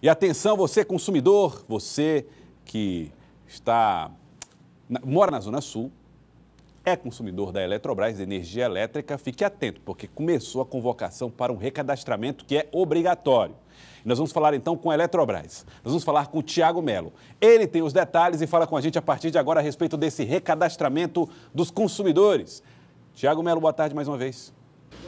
E atenção, você consumidor, você que está mora na Zona Sul, é consumidor da Eletrobras de energia elétrica, fique atento, porque começou a convocação para um recadastramento que é obrigatório. Nós vamos falar então com a Eletrobras. Nós vamos falar com o Tiago Melo. Ele tem os detalhes e fala com a gente a partir de agora a respeito desse recadastramento dos consumidores. Tiago Melo, boa tarde mais uma vez.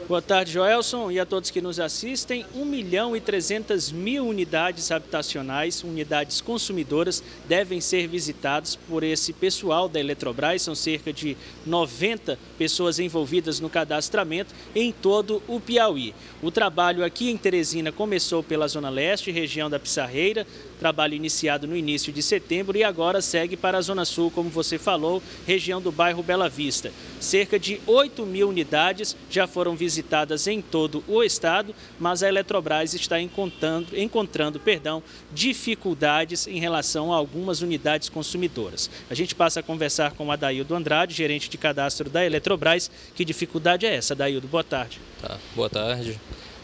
Boa tarde, Joelson, e a todos que nos assistem. 1 milhão e 300 mil unidades habitacionais, unidades consumidoras, devem ser visitadas por esse pessoal da Eletrobras. São cerca de 90 pessoas envolvidas no cadastramento em todo o Piauí. O trabalho aqui em Teresina começou pela Zona Leste, região da Pissarreira, trabalho iniciado no início de setembro e agora segue para a Zona Sul, como você falou, região do bairro Bela Vista. Cerca de 8 mil unidades já foram visitadas em todo o estado, mas a Eletrobras está encontrando, encontrando perdão, dificuldades em relação a algumas unidades consumidoras. A gente passa a conversar com o Adaildo Andrade, gerente de cadastro da Eletrobras. Que dificuldade é essa, Adaildo? Boa tarde. Tá, boa tarde.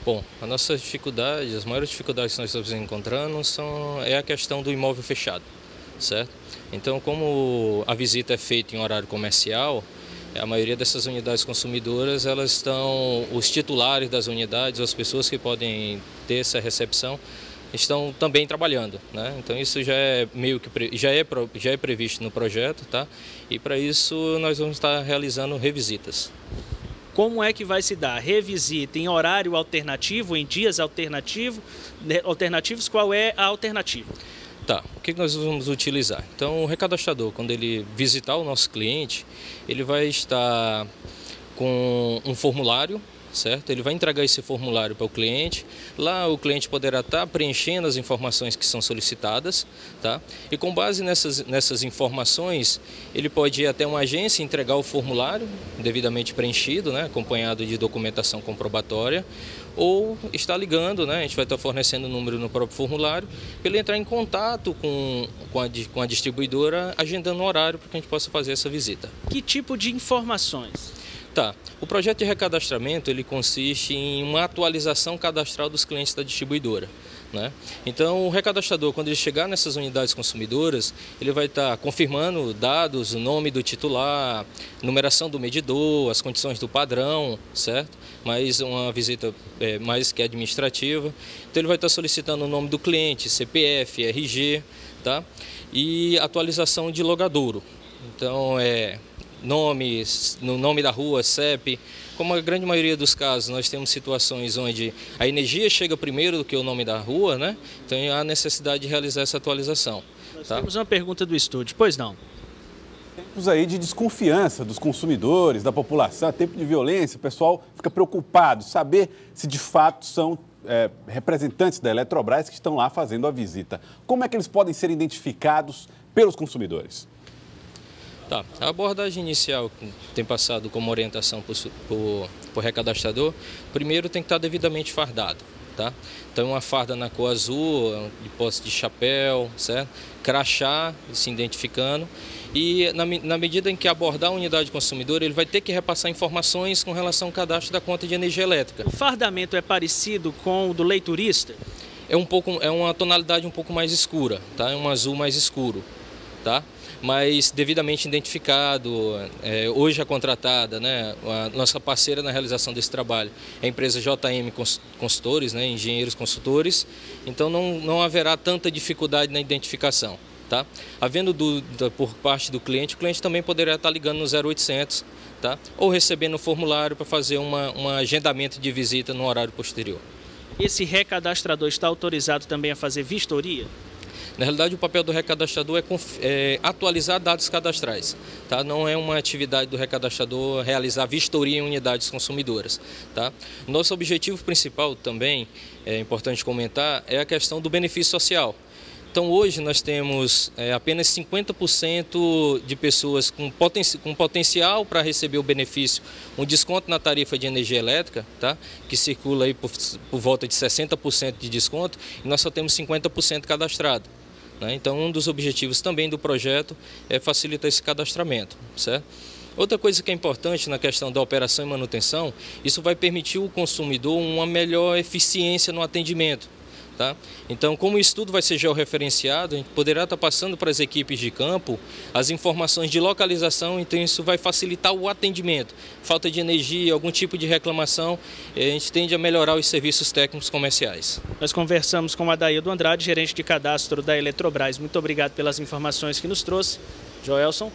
Bom, a nossa dificuldade, as maiores dificuldades que nós estamos encontrando são, é a questão do imóvel fechado, certo? Então, como a visita é feita em horário comercial, a maioria dessas unidades consumidoras, elas estão, os titulares das unidades, as pessoas que podem ter essa recepção, estão também trabalhando, né? Então isso já é meio que já é já é previsto no projeto, tá? E para isso nós vamos estar realizando revisitas. Como é que vai se dar? Revisita em horário alternativo, em dias alternativo, né, alternativos, qual é a alternativa? Tá, o que nós vamos utilizar? Então, o recadastrador, quando ele visitar o nosso cliente, ele vai estar com um formulário certo? Ele vai entregar esse formulário para o cliente. Lá o cliente poderá estar preenchendo as informações que são solicitadas, tá? E com base nessas, nessas informações, ele pode ir até uma agência entregar o formulário devidamente preenchido, né? Acompanhado de documentação comprobatória ou está ligando, né? a gente vai estar fornecendo o número no próprio formulário, para ele entrar em contato com, com, a, com a distribuidora, agendando um horário para que a gente possa fazer essa visita. Que tipo de informações? Tá. O projeto de recadastramento ele consiste em uma atualização cadastral dos clientes da distribuidora. Né? Então, o recadastrador, quando ele chegar nessas unidades consumidoras, ele vai estar tá confirmando dados, o nome do titular, numeração do medidor, as condições do padrão, certo? Mais uma visita é, mais que administrativa. Então, ele vai estar tá solicitando o nome do cliente, CPF, RG, tá? E atualização de logadouro. Então, é nomes, no nome da rua, CEP. Como a grande maioria dos casos, nós temos situações onde a energia chega primeiro do que o nome da rua, né? Então há necessidade de realizar essa atualização. Nós tá? temos uma pergunta do estúdio, pois não? Tempos aí de desconfiança dos consumidores, da população, tempo de violência, o pessoal fica preocupado, saber se de fato são é, representantes da Eletrobras que estão lá fazendo a visita. Como é que eles podem ser identificados pelos consumidores? Tá. A abordagem inicial que tem passado como orientação para o recadastrador, primeiro tem que estar devidamente fardado. Tá? Então uma farda na cor azul, de posse de chapéu, certo? crachá, se identificando. E na, na, medida em que abordar a unidade consumidora, ele vai ter que repassar informações com relação ao cadastro da conta de energia elétrica. O fardamento é parecido com o do leiturista? É, um pouco, é uma tonalidade um pouco mais escura, tá? é um azul mais escuro. Tá? mas devidamente identificado. É, hoje a contratada, né, a nossa parceira na realização desse trabalho é a empresa JM Consultores, né, engenheiros consultores, então não, não haverá tanta dificuldade na identificação. Tá? Havendo dúvida por parte do cliente, o cliente também poderá estar ligando no 0800 tá? ou recebendo o formulário para fazer uma, um agendamento de visita no horário posterior. Esse recadastrador está autorizado também a fazer vistoria? Na realidade, o papel do recadastrador é, é, atualizar dados cadastrais. Tá? Não é uma atividade do recadastrador realizar vistoria em unidades consumidoras. Tá? Nosso objetivo principal também, é importante comentar, é a questão do benefício social. Então hoje nós temos é, apenas 50% de pessoas com, poten com potencial para receber o benefício, um desconto na tarifa de energia elétrica, tá? que circula aí por, por volta de 60% de desconto, e nós só temos 50% cadastrado. Né? Então, um dos objetivos também do projeto é facilitar esse cadastramento, certo? Outra coisa que é importante na questão da operação e manutenção, isso vai permitir ao consumidor uma melhor eficiência no atendimento. Tá? Então, como isso tudo vai ser georreferenciado, a gente poderá estar passando para as equipes de campo as informações de localização, então isso vai facilitar o atendimento. Falta de energia, algum tipo de reclamação, a gente tende a melhorar os serviços técnicos comerciais. Nós conversamos com Adaildo Andrade, gerente de cadastro da Eletrobras. Muito obrigado pelas informações que nos trouxe. Joelson.